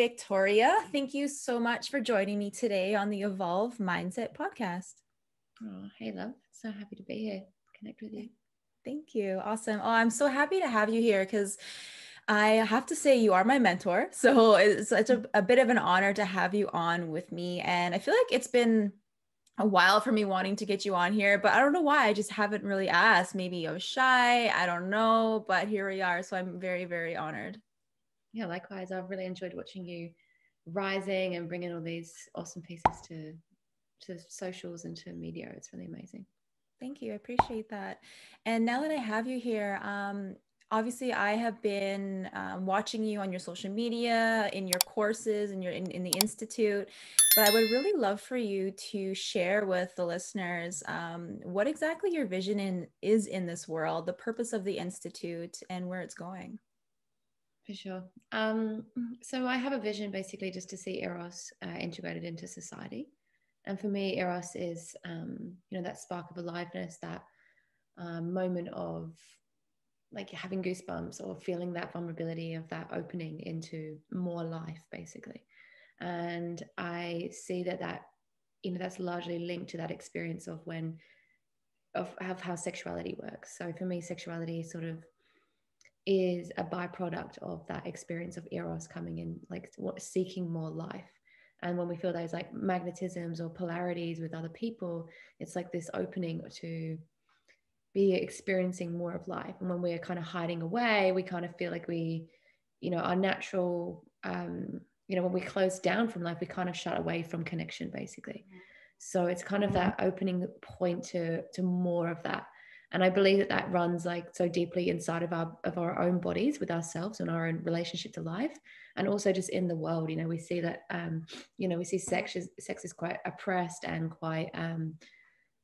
Victoria. Thank you so much for joining me today on the Evolve Mindset podcast. Oh, hey, love. So happy to be here, connect with you. Thank you. Awesome. Oh, I'm so happy to have you here because I have to say you are my mentor. So it's such a, a bit of an honor to have you on with me. And I feel like it's been a while for me wanting to get you on here, but I don't know why. I just haven't really asked. Maybe I was shy. I don't know, but here we are. So I'm very, very honored. Yeah, likewise. I've really enjoyed watching you rising and bringing all these awesome pieces to to socials and to media. It's really amazing. Thank you. I appreciate that. And now that I have you here, um, obviously I have been um, watching you on your social media, in your courses, and your in, in, the institute. But I would really love for you to share with the listeners um, what exactly your vision in is in this world, the purpose of the institute, and where it's going. For sure. Um, so I have a vision basically just to see Eros uh, integrated into society. And for me, Eros is, um, you know, that spark of aliveness, that um, moment of like having goosebumps or feeling that vulnerability of that opening into more life, basically. And I see that that, you know, that's largely linked to that experience of when, of, of how sexuality works. So for me, sexuality sort of is a byproduct of that experience of eros coming in, like seeking more life. And when we feel those like magnetisms or polarities with other people it's like this opening to be experiencing more of life. And when we're kind of hiding away we kind of feel like we you know our natural um you know when we close down from life we kind of shut away from connection basically. So it's kind of that opening point to to more of that and i believe that that runs like so deeply inside of our of our own bodies with ourselves and our own relationship to life and also just in the world. You know we see that um you know we see sex is sex is quite oppressed and quite um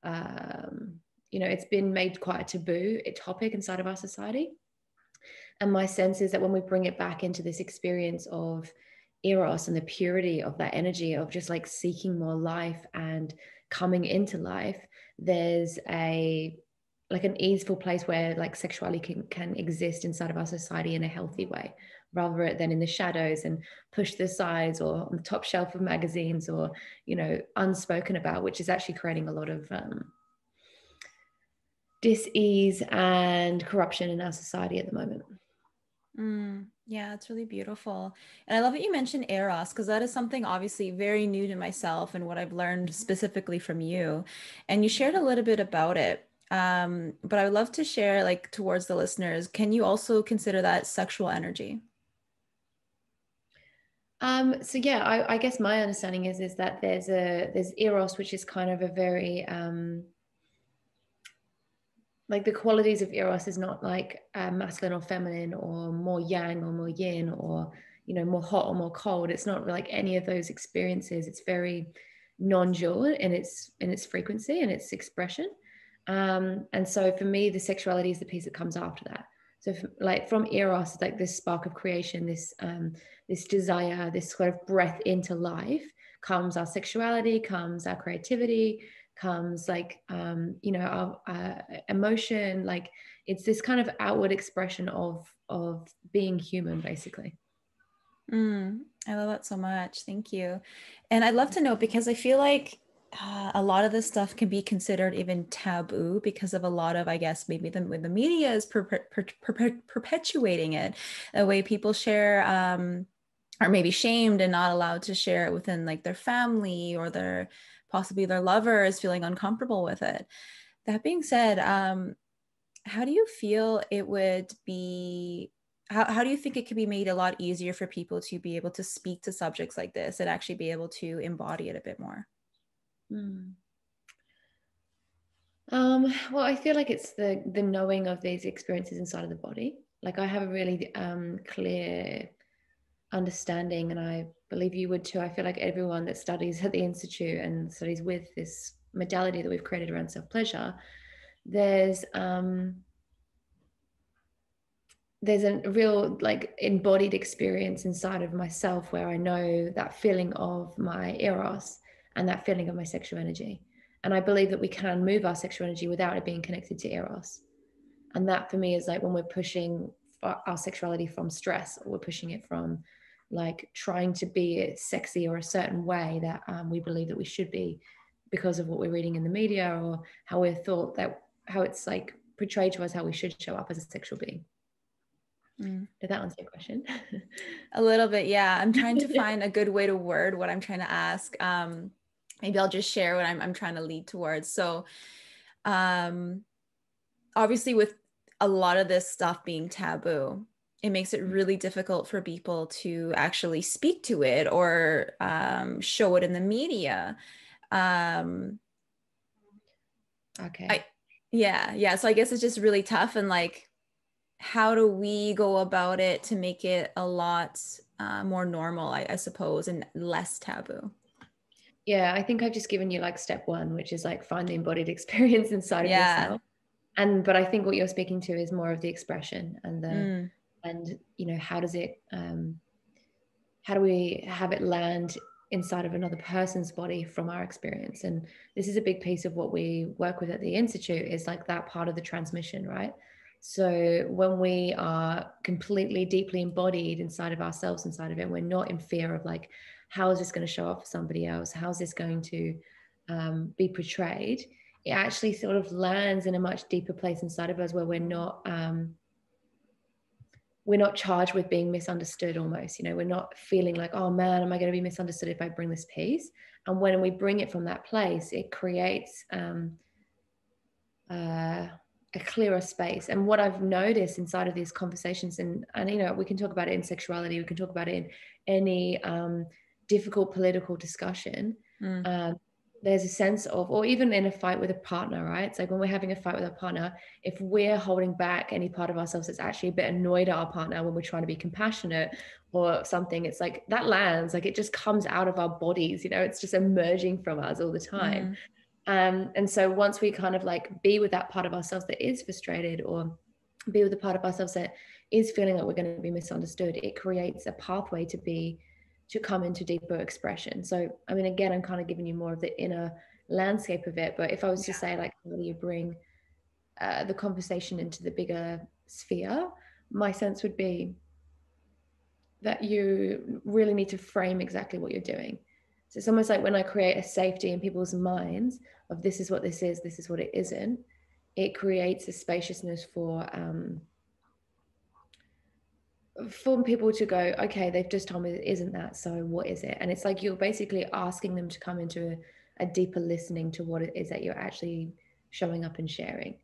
um you know it's been made quite a taboo a topic inside of our society. And my sense is that when we bring it back into this experience of eros and the purity of that energy of just like seeking more life and coming into life there's a like an easeful place where like sexuality can, can exist inside of our society in a healthy way rather than in the shadows and pushed aside or on the top shelf of magazines or you know unspoken about which is actually creating a lot of um, dis-ease and corruption in our society at the moment. Mm, yeah it's really beautiful. And i love that you mentioned eros because that is something obviously very new to myself and what i've learned specifically from you. And you shared a little bit about it um, but I would love to share like towards the listeners. Can you also consider that sexual energy? Um, so yeah, I, I, guess my understanding is is that there's a there's eros, which is kind of a very um, like the qualities of eros is not like uh, masculine or feminine or more yang or more yin or you know more hot or more cold. It's not like any of those experiences. It's very non-dual in its in its frequency and its expression. Um, and so for me, the sexuality is the piece that comes after that. So like from eros, it's like this spark of creation, this um, this desire, this sort of breath into life comes our sexuality, comes our creativity, comes like um, you know our uh, emotion. Like it's this kind of outward expression of of being human, basically. Mm, I love that so much. Thank you. And I'd love to know because I feel like uh, a lot of this stuff can be considered even taboo because of a lot of, I guess, maybe the, the media is per, per, per, perpetuating it, the way people share um, are maybe shamed and not allowed to share it within like their family or their possibly their lover is feeling uncomfortable with it. That being said, um, how do you feel it would be how, how do you think it could be made a lot easier for people to be able to speak to subjects like this and actually be able to embody it a bit more Mm. Um, well, I feel like it's the the knowing of these experiences inside of the body. Like I have a really um, clear understanding, and I believe you would too. I feel like everyone that studies at the institute and studies with this modality that we've created around self pleasure, there's um, there's a real like embodied experience inside of myself where I know that feeling of my eros and that feeling of my sexual energy. And I believe that we can move our sexual energy without it being connected to eros. And that for me is like when we're pushing our sexuality from stress or we're pushing it from like trying to be sexy or a certain way that um, we believe that we should be because of what we're reading in the media or how we're thought that how it's like portrayed to us how we should show up as a sexual being. Mm. Did that answer your question? a little bit, yeah. I'm trying to find a good way to word what I'm trying to ask. Um, maybe I'll just share what I'm, I'm trying to lead towards. So, um, obviously, with a lot of this stuff being taboo, it makes it really difficult for people to actually speak to it or um, show it in the media. Um, okay. I, yeah, yeah. So I guess it's just really tough. And like, how do we go about it to make it a lot uh, more normal, I, I suppose, and less taboo? Yeah, I think I've just given you like step one, which is like find the embodied experience inside of yeah. yourself. And but I think what you're speaking to is more of the expression and the mm. and you know how does it um how do we have it land inside of another person's body from our experience and this is a big piece of what we work with at the institute is like that part of the transmission right so when we are completely deeply embodied inside of ourselves inside of it we're not in fear of like how is this going to show up for somebody else? How is this going to um, be portrayed? It actually sort of lands in a much deeper place inside of us where we're not um, we're not charged with being misunderstood almost you know? We're not feeling like oh man am i going to be misunderstood if i bring this piece? And when we bring it from that place it creates um, uh, a clearer space. And what i've noticed inside of these conversations and and you know we can talk about it in sexuality we can talk about it in any um, difficult political discussion mm. um, there's a sense of, or even in a fight with a partner, right? It's like when we're having a fight with a partner, if we're holding back any part of ourselves that's actually a bit annoyed at our partner when we're trying to be compassionate or something, it's like that lands, like it just comes out of our bodies, you know, it's just emerging from us all the time. Mm. Um, and so once we kind of like be with that part of ourselves that is frustrated or be with the part of ourselves that is feeling like we're going to be misunderstood, it creates a pathway to be to come into deeper expression. So, I mean, again, I'm kind of giving you more of the inner landscape of it. But if I was yeah. to say, like, how do you bring uh, the conversation into the bigger sphere? My sense would be that you really need to frame exactly what you're doing. So it's almost like when I create a safety in people's minds of this is what this is, this is what it isn't, it creates a spaciousness for um, for people to go, okay, they've just told me it isn't that. So what is it? And it's like you're basically asking them to come into a, a deeper listening to what it is that you're actually showing up and sharing.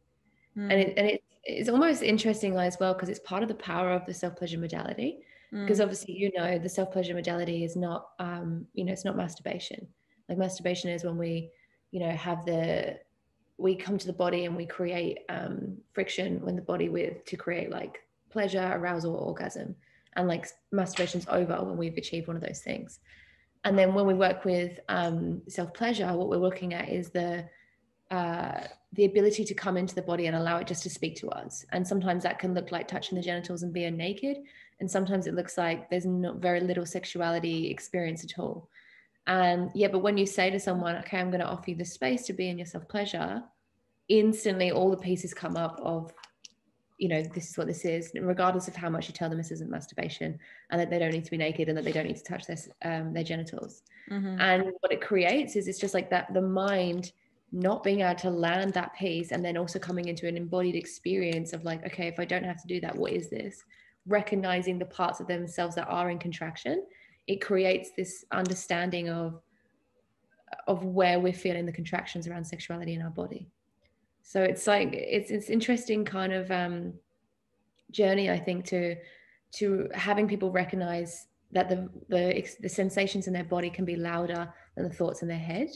Mm. And it, and it, it's almost interesting as well because it's part of the power of the self pleasure modality. Because mm. obviously, you know, the self pleasure modality is not, um, you know, it's not masturbation. Like masturbation is when we, you know, have the we come to the body and we create um, friction when the body with to create like pleasure, arousal, orgasm. And like masturbation's over when we've achieved one of those things. And then when we work with um, self pleasure, what we're looking at is the uh, the ability to come into the body and allow it just to speak to us. And sometimes that can look like touching the genitals and being naked. And sometimes it looks like there's not very little sexuality experience at all. And yeah, but when you say to someone, okay, I'm going to offer you the space to be in your self pleasure, instantly all the pieces come up of you know, this is what this is, regardless of how much you tell them this isn't masturbation and that they don't need to be naked and that they don't need to touch their, um, their genitals. Mm-hmm. And what it creates is it's just like that the mind not being able to land that piece and then also coming into an embodied experience of like, okay, if I don't have to do that, what is this? Recognizing the parts of themselves that are in contraction, it creates this understanding of of where we're feeling the contractions around sexuality in our body so it's like it's it's interesting kind of um, journey i think to to having people recognize that the, the the sensations in their body can be louder than the thoughts in their head.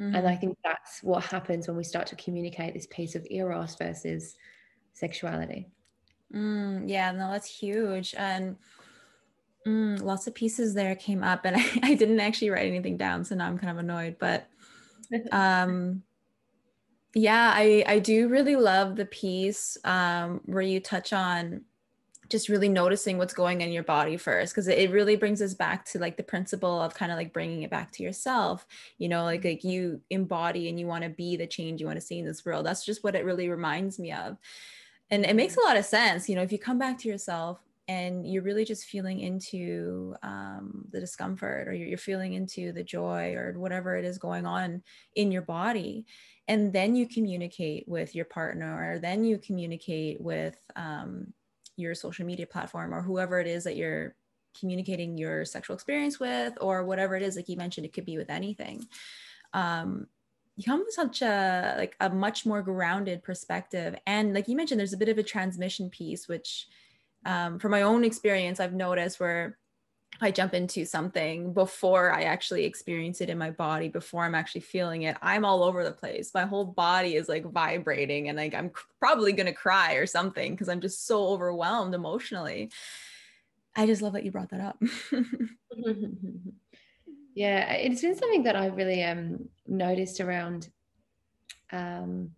Mm-hmm. and i think that's what happens when we start to communicate this piece of eros versus sexuality. Mm, yeah no that's huge. And mm, lots of pieces there came up and I, I didn't actually write anything down so now i'm kind of annoyed but um yeah i i do really love the piece um, where you touch on just really noticing what's going in your body first because it really brings us back to like the principle of kind of like bringing it back to yourself you know like like you embody and you want to be the change you want to see in this world. That's just what it really reminds me of. And it makes a lot of sense you know if you come back to yourself and you're really just feeling into um, the discomfort or you're feeling into the joy or whatever it is going on in your body and then you communicate with your partner or then you communicate with um, your social media platform or whoever it is that you're communicating your sexual experience with or whatever it is like you mentioned it could be with anything. Um, you come with such a like a much more grounded perspective and like you mentioned there's a bit of a transmission piece which um, from my own experience i've noticed where I jump into something before I actually experience it in my body, before I'm actually feeling it, I'm all over the place. My whole body is like vibrating and like I'm probably going to cry or something because I'm just so overwhelmed emotionally. I just love that you brought that up. yeah, it's been something that I really um, noticed around um,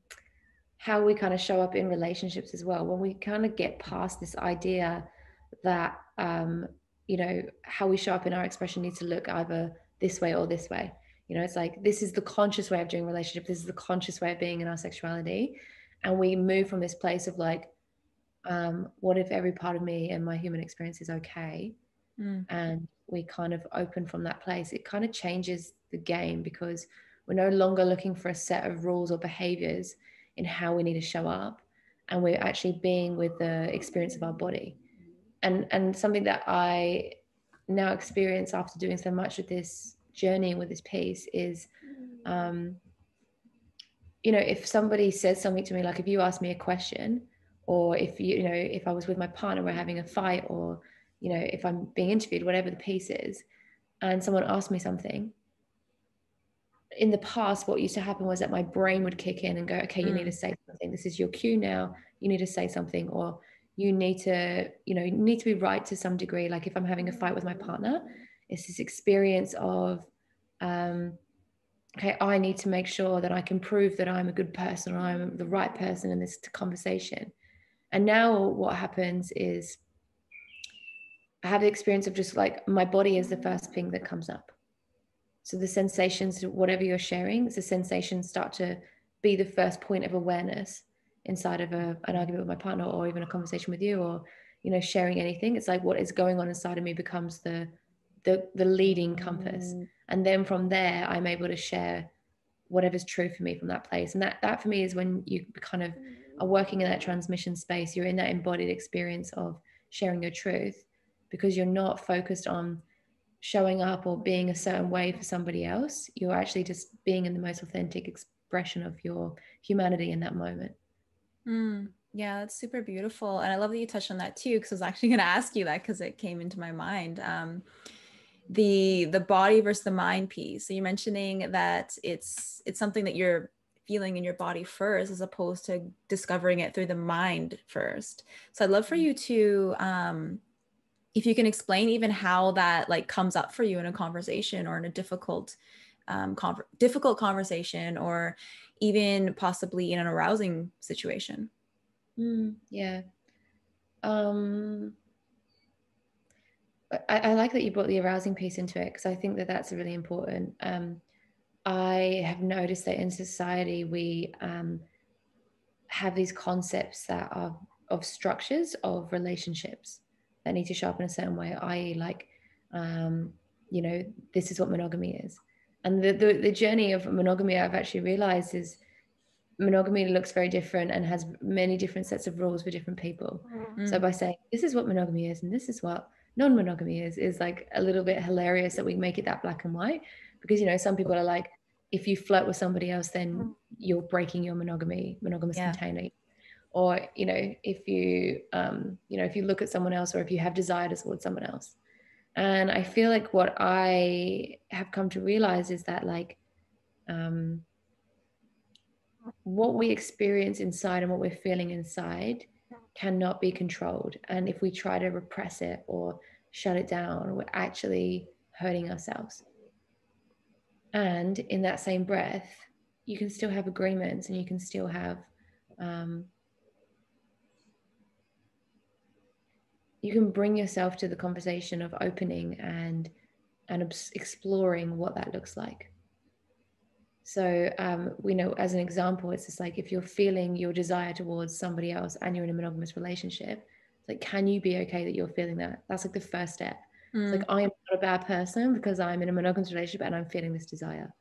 how we kind of show up in relationships as well. When we kind of get past this idea that um, you know how we show up in our expression needs to look either this way or this way you know it's like this is the conscious way of doing relationship this is the conscious way of being in our sexuality and we move from this place of like um, what if every part of me and my human experience is okay mm. and we kind of open from that place it kind of changes the game because we're no longer looking for a set of rules or behaviors in how we need to show up and we're actually being with the experience of our body. And and something that I now experience after doing so much with this journey with this piece is um, you know if somebody says something to me like if you ask me a question or if you, you know if i was with my partner we're having a fight or you know if i'm being interviewed whatever the piece is and someone asked me something in the past what used to happen was that my brain would kick in and go okay you mm. need to say something. This is your cue now. You need to say something or you need to you know you need to be right to some degree. Like if i'm having a fight with my partner it's this experience of um okay i need to make sure that i can prove that i'm a good person or i'm the right person in this conversation. And now what happens is i have the experience of just like my body is the first thing that comes up so the sensations whatever you're sharing the sensations start to be the first point of awareness inside of a, an argument with my partner or even a conversation with you or you know sharing anything. It's like what is going on inside of me becomes the the, the leading compass. Mm. and then from there i'm able to share whatever's true for me from that place. And that that for me is when you kind of are working in that transmission space. You're in that embodied experience of sharing your truth because you're not focused on showing up or being a certain way for somebody else you're actually just being in the most authentic expression of your humanity in that moment Mm, yeah, that's super beautiful. And I love that you touched on that too, because I was actually going to ask you that because it came into my mind. Um, the the body versus the mind piece. So you're mentioning that it's it's something that you're feeling in your body first, as opposed to discovering it through the mind first. So I'd love for mm. you to um, if you can explain even how that like comes up for you in a conversation or in a difficult um, difficult conversation or even possibly in an arousing situation. Mm, yeah. Um, I, I, like that you brought the arousing piece into it because I think that that's really important. Um, I have noticed that in society we um, have these concepts that are of structures of relationships that need to show up in a certain way. I like, um, you know, this is what monogamy is and the, the, the journey of monogamy i've actually realized is monogamy looks very different and has many different sets of rules for different people mm-hmm. so by saying this is what monogamy is and this is what non-monogamy is is like a little bit hilarious that we make it that black and white because you know some people are like if you flirt with somebody else then mm-hmm. you're breaking your monogamy monogamous yeah. container or you know if you um you know if you look at someone else or if you have desire towards someone else. And i feel like what i have come to realize is that like um, what we experience inside and what we're feeling inside cannot be controlled. And if we try to repress it or shut it down we're actually hurting ourselves. And in that same breath you can still have agreements and you can still have um, you can bring yourself to the conversation of opening and and exploring what that looks like. So um, we know as an example it's just like if you're feeling your desire towards somebody else and you're in a monogamous relationship like can you be okay that you're feeling that? That's like the first step. Mm. it's like i am not a bad person because i'm in a monogamous relationship and i'm feeling this desire